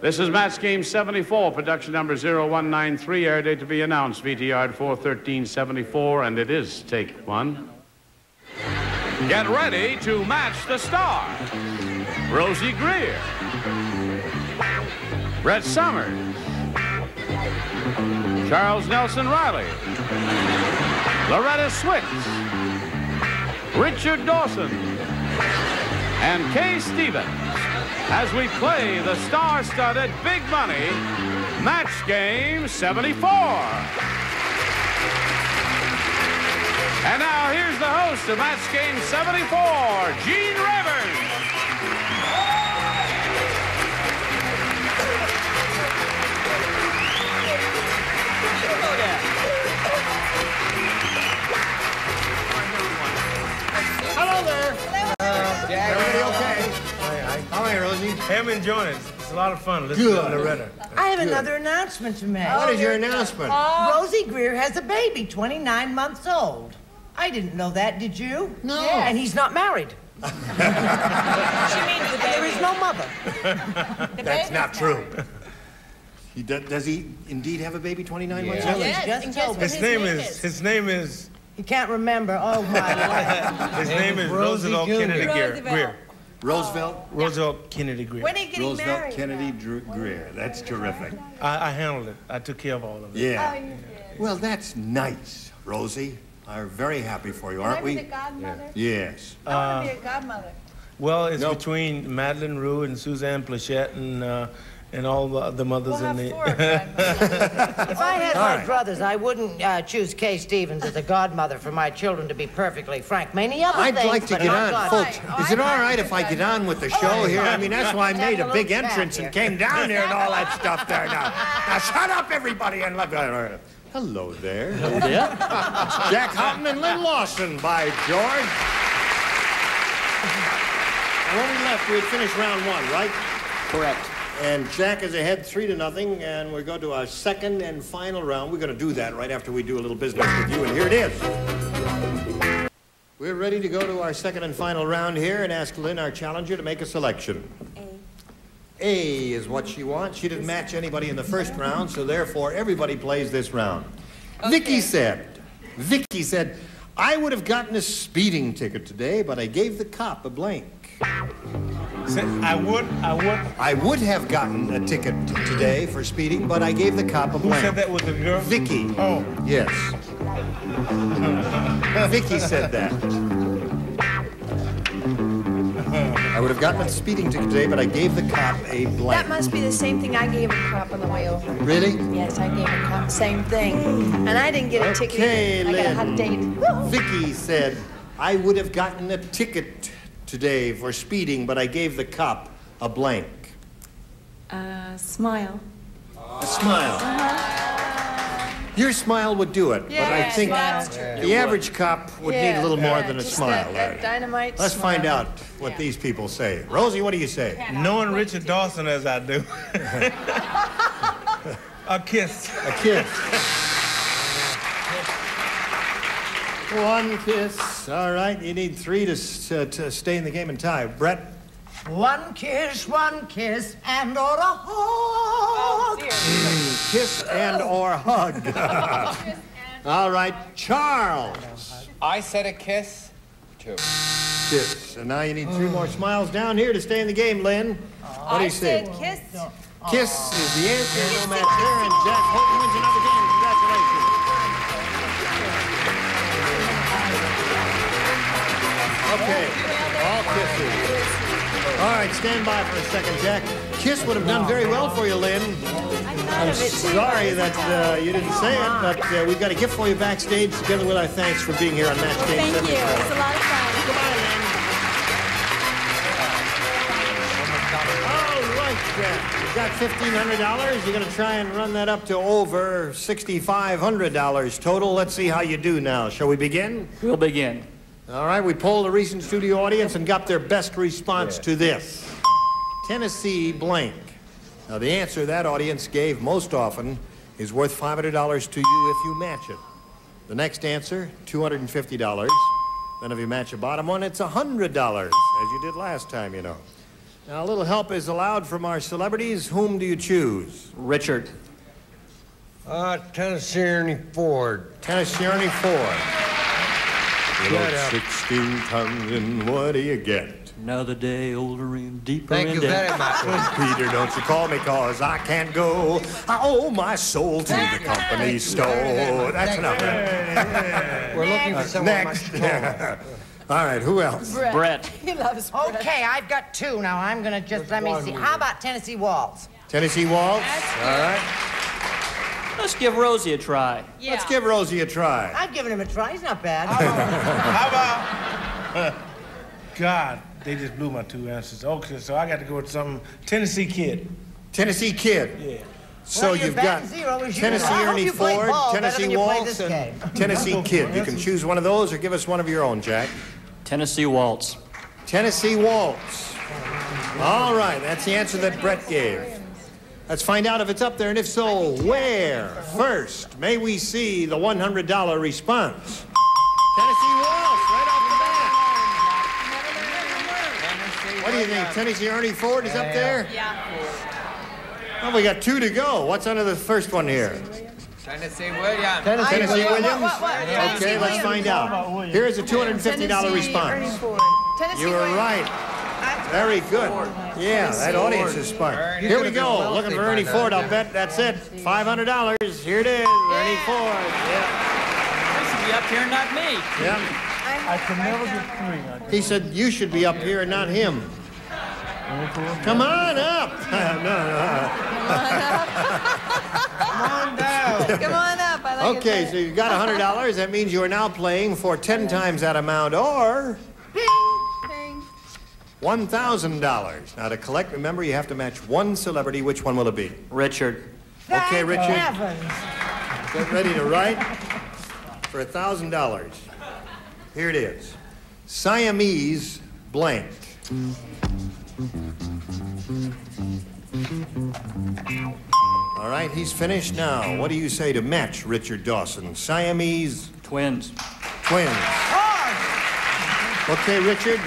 This is Match Game 74, production number 0193, air date to be announced, VTR 41374, and it is take one. Get ready to match the star. Rosey Grier. Brett Somers. Charles Nelson Reilly. Loretta Swit. Richard Dawson. And Kaye Stevens as we play the star-studded big money match game 74. And now here's the host of match game 74, Gene Hey, enjoying it. It's a lot of fun. Listening Good. to Loretta. I have another announcement to make. What is your announcement? Oh. Oh. Rosey Grier has a baby, 29 months old. I didn't know that, did you? No. And he's not married. She means the There is no mother. That's not true. He do- does he indeed have a baby 29 months old? Yes, Yes, and told what me. His name is. His name is. He can't remember. Oh, my Lord. His name is Roosevelt Kennedy Roosevelt. Grier. Roosevelt? Roosevelt Kennedy Grier. When are you getting Roosevelt married? Kennedy Drew Grier. That's terrific. I, I handled it. I took care of all of it. Yeah. Well, that's nice, Rosey. I'm very happy for you, Can I aren't be the we? godmother? Yes. I want to be a godmother. Well, it's Nope. between Madlyn Rhue and Suzanne Pleshette and uh, and all the, the mothers We'll in the. four. If I had All my right. brothers, I wouldn't uh, choose Kaye Stevens as a godmother for my children, to be perfectly frank. Many other I'd things, like to get on, godmother. folks. Is it all right if I get on with the show here? I mean, that's why I made a big entrance and came down here and all that stuff there now. Now, shut up, everybody, and let Hello there. Hello there. Jack Houghton and Lynn Lawson, by George. And when we left, we had finished round one, right? Correct. And Jack is ahead three to nothing, and we go to our second and final round. We're going to do that right after we do a little business with you, and here it is. We're ready to go to our second and final round here and ask Lynn, our challenger, to make a selection. A. A is what she wants. She didn't match anybody in the first round, so therefore everybody plays this round. Vicky said, Vicky said, I would have gotten a speeding ticket today, but I gave the cop a blank. Say, I would. I would. I would have gotten a ticket t- today for speeding, but I gave the cop a blank. Who said that was a girl? Vicky. Oh. Yes. Vicky said that. I would have gotten a speeding ticket today, but I gave the cop a blank. That must be the same thing I gave a cop on the way over. Really? Yes, I gave a cop the same thing. And I didn't get a ticket. Okay, either. I got a hot date. Vicky said, I would have gotten a ticket today for speeding, but I gave the cop a blank. Uh, smile. A smile. Your smile would do it, but I think that's the average cop would need a little more than a smile. that- that dynamite Let's smile. find out what these people say. Rosey, what do you say? Knowing Richard Dawson as I do. a kiss. A kiss. One kiss. All right, you need three to, to, to stay in the game and tie. Brett? One kiss, one kiss, and or a hug. Oh, dear. Kiss and or hug. All right, Charles. I said a kiss. Two. Kiss. And now you need three more smiles down here to stay in the game, Lynn. What do I you say? said kiss. Kiss is the answer. No match there, and Jack Holton wins another game. Congratulations. Okay, all kisses. All right, stand by for a second, Jack. Kiss would have done very well for you, Lynn. I'm sorry that uh, you didn't say it, but uh, we've got a gift for you backstage, together with our thanks for being here on Match Game Thank you. 74. It was a lot of fun. Goodbye, Lynn. All right, Jack. You've got $1,500. You're going to try and run that up to over $6,500 total. Let's see how you do now. Shall we begin? We'll begin. All right, we polled a recent studio audience and got their best response to this. Tennessee blank. Now, the answer that audience gave most often is worth $500 to you if you match it. The next answer, $250. Then if you match a bottom one, it's $100, as you did last time, you know. Now, a little help is allowed from our celebrities. Whom do you choose? Richard. Uh, Tennessee Ernie Ford. Tennessee Ernie Ford. You Shut up. 16 tons and what do you get? Another day older and deeper Thank in you very much. Peter, don't you call me cause I can't go. I owe my soul to the company store. That's enough. We're looking for uh, someone much Next. taller. All right, who else? Brett. He loves Brett. Okay, I've got two now. I'm gonna just let me see. How about Tennessee Waltz? Tennessee Waltz? All right. Let's give Rosey a try. Let's give Rosey a try. I've given him a try. He's not bad. How about? God, they just blew my two answers. Okay, so I got to go with some Tennessee Kid. Tennessee Kid. Yeah. So Well, you're you've got zero as you Tennessee are. Ernie Ford, ball Tennessee than Waltz, and. Tennessee Kid. You can choose one of those or give us one of your own, Jack. Tennessee Waltz. Tennessee Waltz. All right, that's the answer that Brett gave. Let's find out if it's up there, and if so, where? First, may we see the $100 response? Tennessee Waltz, right off the bat. What do you think? Tennessee Ernie Ford is up there? Yeah. Well, we got two to go. What's under the first one here? Tennessee Williams. Tennessee Williams? What, what, what? Okay, Tennessee let's find out. Here is a $250 response. Tennessee You were right. Very good. Yeah, that audience is smart. Here we go. Looking for Ernie Ford. I'll bet that's it. $500. Here it is. Ernie Ford. Yeah. You should be up here, not me. yeah. I can never get three. He said you should be up here and not him. Come on up. no, no. Come on down. Come on up. I like Okay, so you've got $100. That means you are now playing for 10 times that amount or Ping, ping. $1,000. Now, to collect, remember, you have to match one celebrity. Which one will it be? Richard. Okay, Richard. heavens. Get ready to write for $1,000. Here it is. Siamese blank. All right, he's finished now. What do you say to match Richard Dawson? Siamese Twins. twins. Okay, Richard.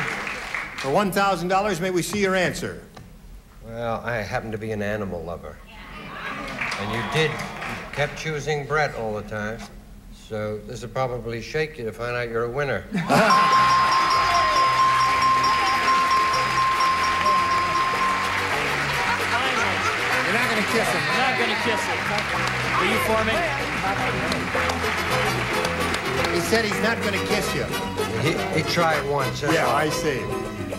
For $1,000, may we see your answer? Well, I happen to be an animal lover. And you did, you kept choosing Brett all the time. So this will probably shake you to find out you're a winner. You're not going to kiss him. I'm not gonna kiss it. Will you for me? He said he's not going to kiss you. He, he tried once. Yeah. I see.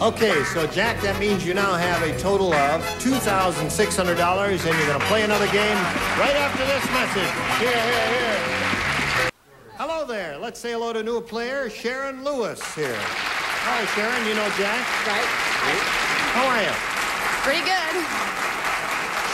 Okay, so Jack, that means you now have a total of $2,600, and you're going to play another game right after this message. Here, here, here. Hello there. Let's say hello to a new player, Sharon Lewis here. Hi, Sharon. You know Jack? Right. How are you? Pretty good.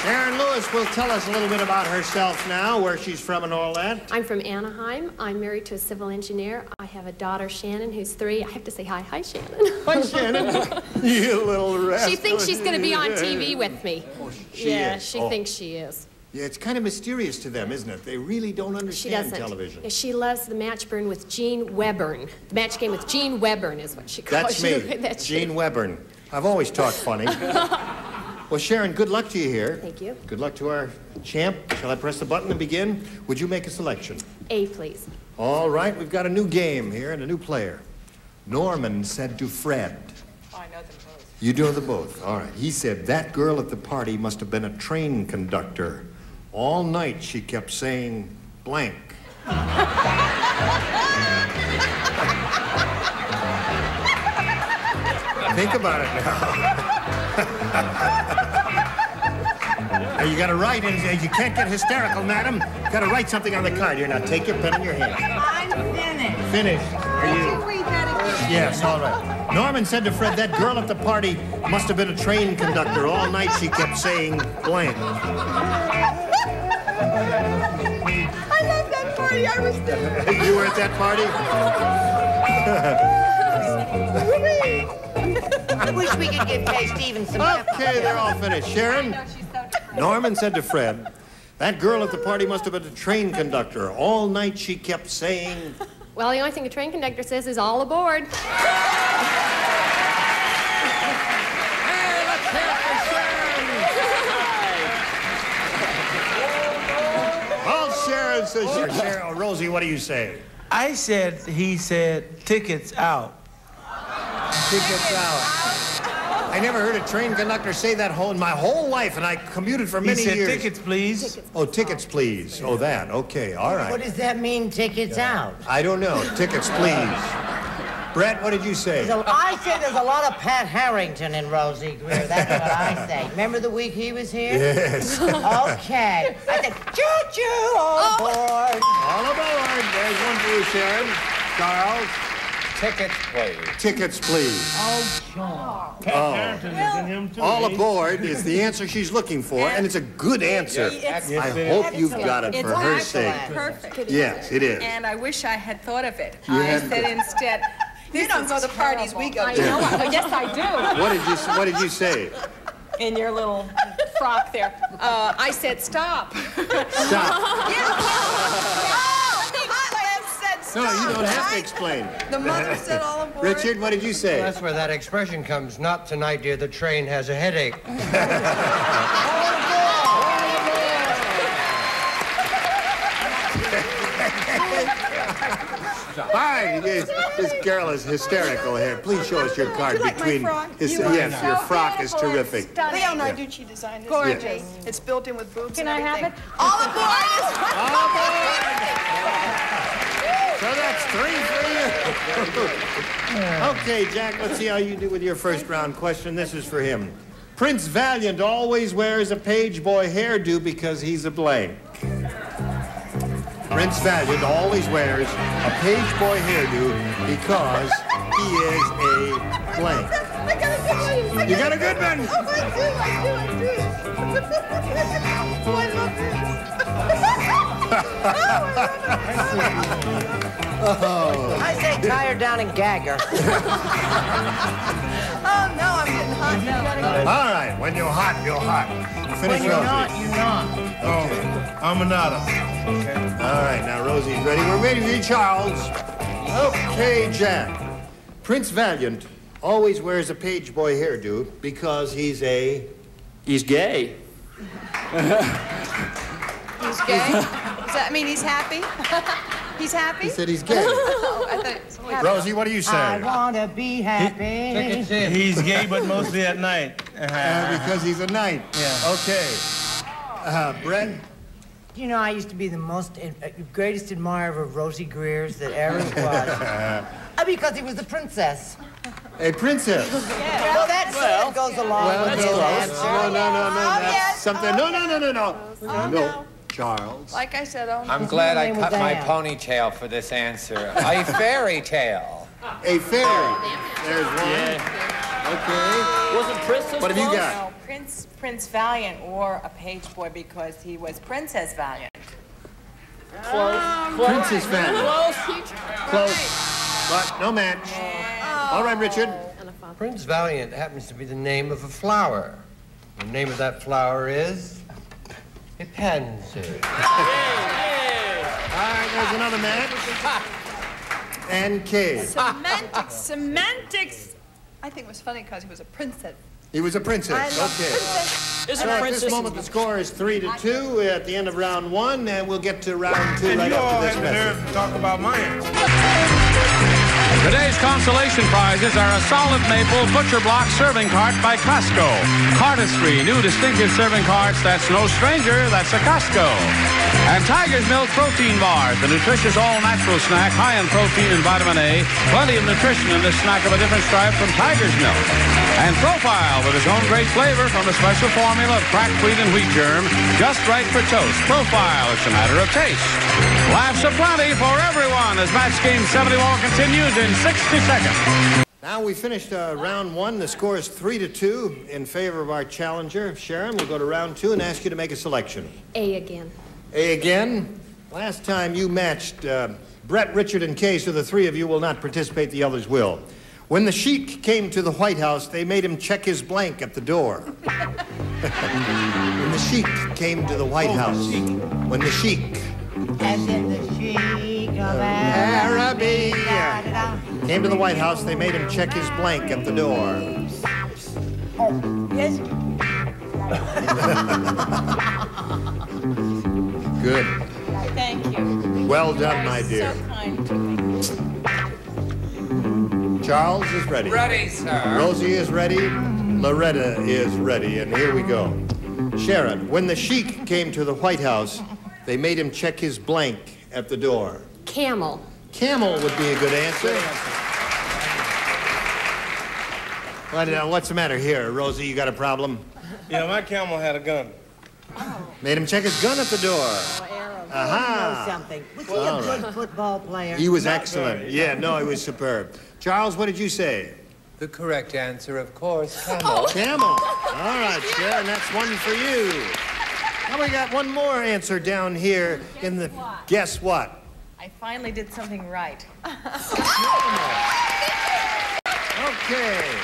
Sharon Lewis will tell us a little bit about herself now, where she's from and all that. I'm from Anaheim. I'm married to a civil engineer. I have a daughter, Shannon, who's three. I have to say hi. Hi, Shannon. Hi, Shannon. you little rascal. she thinks she's going to be on TV with me. Oh, she yeah, is. she Oh. thinks she is. Yeah, it's kind of mysterious to them, isn't it? They really don't She understand doesn't. television. She loves the match burn with Gene Webern. The match game with Gene Webern is what she calls That's me, That's Gene you. Webern. I've always talked funny. well, Sharon, good luck to you here. Thank you. Good luck to our champ. Shall I press the button and begin? Would you make a selection? A, please. All right, we've got a new game here and a new player. Norman said to Fred. Oh, I know them both. You know them both. All right. He said that girl at the party must have been a train conductor. All night she kept saying blank. Think about it now. Now, you got to write, and you can't get hysterical, madam. You got to write something on the card here. Now, take your pen in your hand. I'm finished. Finished. Are you? read that again? Yes, all right. Norman said to Fred, that girl at the party must have been a train conductor. All night she kept saying blank. I love that party. I was there. You were at that party? I wish we could give Kay Stevens some. Okay, they're all finished. Sharon? Norman said to Fred, That girl at the party must have been a train conductor. All night she kept saying. Well, the only thing a train conductor says is all aboard. Says, oh, Sharon, Rosey, what do you say? I said, he said, tickets out. tickets out. I never heard a train conductor say that whole in my whole life, and I commuted for many He many said years. tickets, please. Oh, tickets, please. Oh, that. Okay, all right. What does that mean, tickets out? I don't know. Tickets, please. Brett, what did you say? So I say there's a lot of Pat Harrington in Rosey Grier. That's what I say. Remember the week he was here? Yes. Okay. I said, choo-choo, oh. all aboard. All aboard. There's one for you, Sharon. Charles. Tickets, please. Tickets, please. Oh, sure. Oh. Harrington is in him too. All aboard is the answer she's looking for, and it's a good answer. It's- I it hope you've got it It's for her sake. perfect. Yes, it is. And I wish I had thought of it. You I had- said instead, you don't go to parties we go I know. Oh, yes, I do. What did you What did you say? In your little frock there. Uh, I said, stop. Stop. No, No, you don't have to explain. The mother said all aboard. Richard, what did you say? That's where that expression comes. Not tonight, dear. The train has a headache. Hi, this, this girl is hysterical here. Please show us your card you like my between. frock? his- You are yes, so your frock is terrific. stunning. Leo Narducci designed this. Gorgeous. It's built in with boobs Can and I have everything. it? All aboard! So that's three for you. okay, Jack, let's see how you do with your first round question. This is for him. Prince Valiant always wears a page boy hairdo because he's a blank. Prince Valiant always wears a page boy hairdo because he is a blank. I got a good one. I You got a good one. Oh, I do, I do, I do. oh, I. I say tie her down and gag her. Oh, no, I'm getting hot now. All right, when you're hot, you're hot. Finish When you're Rosey. not, you're not. Oh, I'm another. All right, now Rosey's ready. We're ready for you, Charles. Okay, Jack. Prince Valiant always wears a page boy hairdo because he's a. He's gay. He's gay? Does that mean he's happy? He's happy? He said he's gay. Oh, I thought happy. Rosey, what do you say? I wanna be happy. Tickets in. He's gay, but mostly at night. Uh, because he's a knight. Yeah. Okay. Uh, Brett? You know, I used to be the most, uh, greatest admirer of Rosey Grier's that ever was. Uh, because he was the princess. A princess. Well, that sort of goes along Well, with that's his answer. No, no, no, no. Oh, yes. something. No, no, no, no, no. Oh, No. Charles. Like I said, oh, I'm glad I cut my Anne. ponytail for this answer. A fairy tale. A fairy. Oh, There's one. Yeah. Okay. Wasn't Princess What have you close? got? No, Prince Prince Valiant wore a page boy because he was Princess Valiant. Close. Um, close. Princess Valiant. Close. Close. But no match. All right, Richard. Prince Valiant happens to be the name of a flower. The name of that flower is a pansy. All right, there's another match. And Kay. semantics, semantics. I think it was funny because he was a princess. He was a princess. Okay. princess. Isn't So at Princess this moment, the score is three to two at the end of round one, and we'll get to round two And right you all after this had the nerve to talk about my answer. Today's consolation prizes are a solid maple butcher block serving cart by Cosco. Cartistry, new distinctive serving carts that's no stranger, that's a Cosco. And Tiger's Milk protein bars, the nutritious all-natural snack high in protein and vitamin A. Plenty of nutrition in this snack of a different stripe from Tiger's Milk. And Profile with its own great flavor from a special formula of cracked wheat and wheat germ, just right for toast. Profile, it's a matter of taste. Laughs aplenty for everyone as match game 71 continues in 60 seconds. Now we finished uh, round one. The score is three to two in favor of our challenger. Sharon, we'll go to round two and ask you to make a selection. A again. A again. Last time you matched uh, Brett, Richard, and Kay, so the three of you will not participate, the others will. When the Sheik came to the White House, they made him check his blank at the door. when the Sheik came to the White House, when the Sheik As in the sheik of Arabia Arabia. came to the White House, they made him check his blank at the door. Yes. Good. Thank you. Well You done, are my dear. So kind to me. Charles is ready. Ready, sir. Rosey is ready. Loretta is ready. And here we go. Sharon, when the Sheik came to the White House, they made him check his blank at the door. Camel. Camel would be a good answer. What, uh, what's the matter here? Rosey, you got a problem? Yeah, my camel had a gun. Made him check his gun at the door. You know Aha. something. Was he All a good right. football player? He was excellent. Yeah, no, he was superb. Charles, what did you say? The correct answer, of course, camel. Camel. All right, Sharon, that's one for you. Now we got one more answer down here in the. Guess what? I finally did something right. Okay.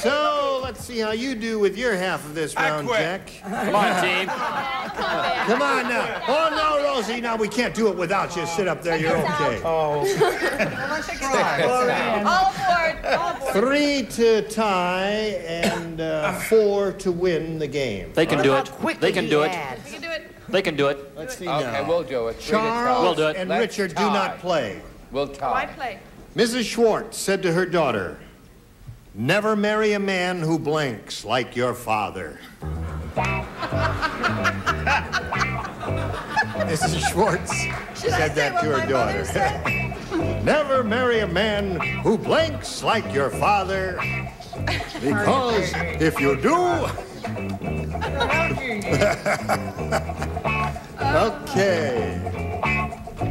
So let's see how you do with your half of this round. Jack. Come on, team. Come on now. Oh no, Rosey, now we can't do it without you. Sit up there. You're okay. Oh, All aboard. Three to tie and uh, four to win the game. They can do it. Quickly They can do it. adds. We can do it. They can do it. Let's see Okay, now. we'll do it. Charles We'll do it. and Let's Richard do not play. We'll tie. Why play? Mrs. Schwartz said to her daughter, Never marry a man who blinks like your father. Mrs. Schwartz Should said that to her daughter. Never marry a man who blinks like your father. Because if you do. okay.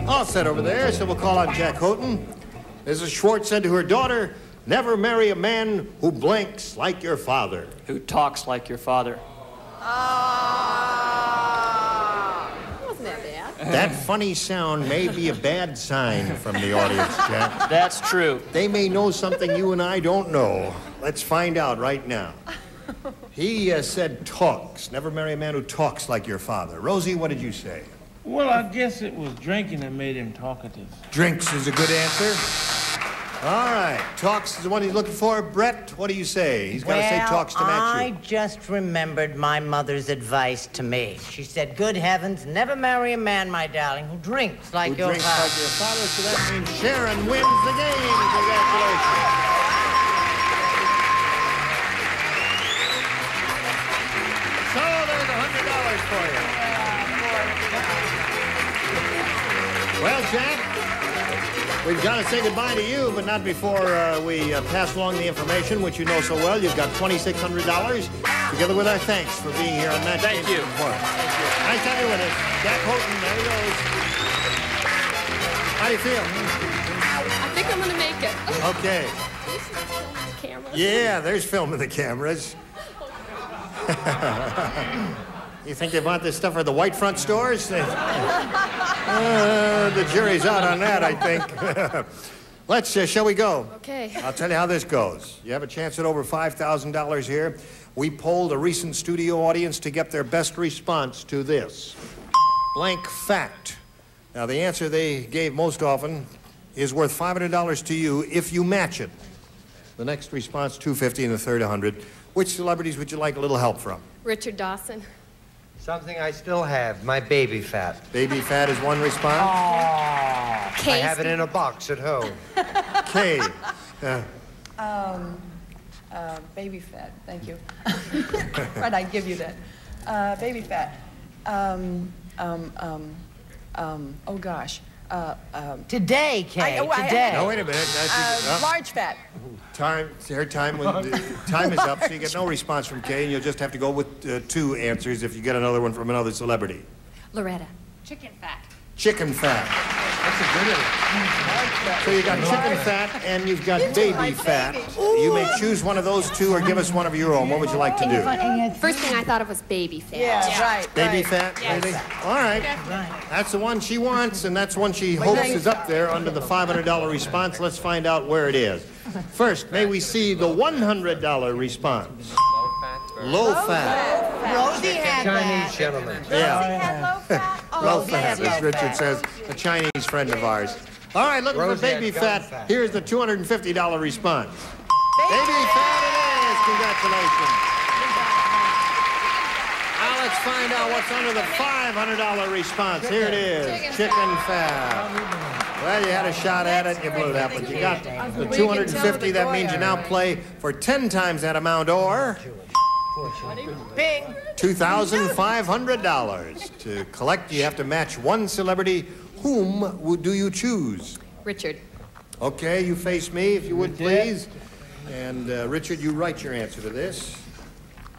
All set over there, so we'll call on Jack Houghton. Mrs. Schwartz said to her daughter, Never marry a man who blinks like your father. Who talks like your father? Ah! Wasn't that bad? That funny sound may be a bad sign from the audience, Jack. That's true. They may know something you and I don't know. Let's find out right now. He uh, said talks. Never marry a man who talks like your father. Rosey, what did you say? well, I guess it was drinking that made him talkative. Drinks is a good answer. All right. Talks is the one he's looking for. Brett, what do you say? He's got to say well, talks to match I you. I just remembered my mother's advice to me. She said, "Good heavens, never marry a man, my darling, who drinks like Who your drinks father." like your father, so that means Sharon wins the game. Congratulations. We've got to say goodbye to you, but not before uh, we uh, pass along the information, which you know so well. You've got twenty-six hundred dollars, together with our thanks for being here on Match Thank Game you. Support. Nice to have you with us, Jack Houghton. There he goes. How do you feel? I think I'm gonna make it. Okay. The camera. Yeah, there's film of the cameras. you think they bought this stuff for the white front stores? Uh, the jury's out on that, I think. Let's, uh, shall we go? Okay. I'll tell you how this goes. You have a chance at over $5,000 here. We polled a recent studio audience to get their best response to this blank fact. Now, the answer they gave most often is worth $500 to you if you match it. The next response, 250 and the third, 100. Which celebrities would you like a little help from? Richard Dawson. Something I still have, my baby fat. Baby fat is one response. I Case. have it in a box at home. K. Uh, Um, uh, baby fat. Thank you. right, I give you that. Uh, baby fat. Um, um, um, um, oh gosh. Uh, um, Today, Kay. I- oh, I- today. no, wait a minute. That's- uh, uh, large fat. time, her time, when the time is up, so you get no response from Kay, and you'll just have to go with uh, two answers if you get another one from another celebrity. Loretta. Chicken fat. Chicken fat. That's a good one. So you got chicken fat and you've got baby fat. You may choose one of those two or give us one of your own. What would you like to do? First thing I thought of was baby fat. Yeah, right. Baby right. fat, really? All right. That's the one she wants, and that's one she hopes is up there under the $500 response. Let's find out where it is. First, may we see the $100 response? Low fat. Rosie had Chinese that. gentleman. Yeah. low fat? Oh, Low fat, as Richard says, a Chinese friend of ours. All right, looking for Rosie had baby fat. fat. Here's the $250 response. Baby fat it is. Congratulations. Now let's find out what's under the $500 response. Here it is, Chicken chicken fat. Well, you had a shot at it, and you blew that, but you got the 250. That means you now play for 10 times that amount or Bing. $2,500. To collect, you have to match one celebrity. Whom would- do you choose? Richard. Okay, you face me, if you would, please. And uh, Richard, you write your answer to this.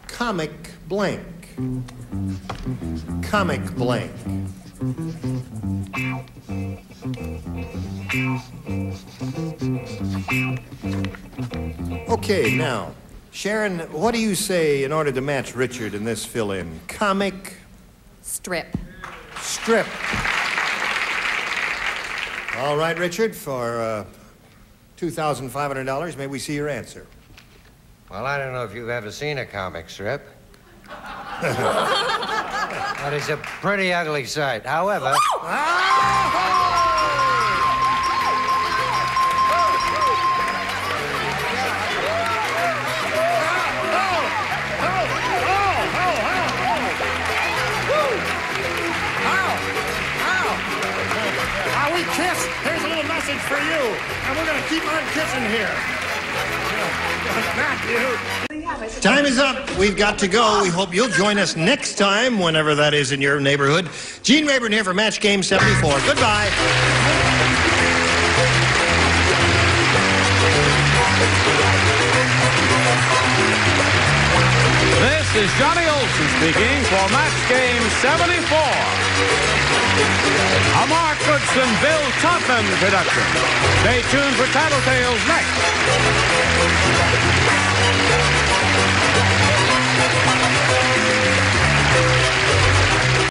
Comic blank. Comic blank. Okay, now, Sharon, what do you say in order to match Richard in this fill in? Comic Strip. strip. All right, Richard, for uh, $2,500, may we see your answer? Well, I don't know if you've ever seen a comic strip. but it's a pretty ugly sight. However, Ah, we kiss. Here's a little message for you, and we're going to keep on kissing here. Matthew. Time is up. We've got to go. We hope you'll join us next time, whenever that is in your neighborhood. Gene Rayburn here for Match Game 74. Goodbye. This is Johnny Olson speaking for Match Game 74. A Mark Goodson, Bill Todman production. Stay tuned for Tattletales next.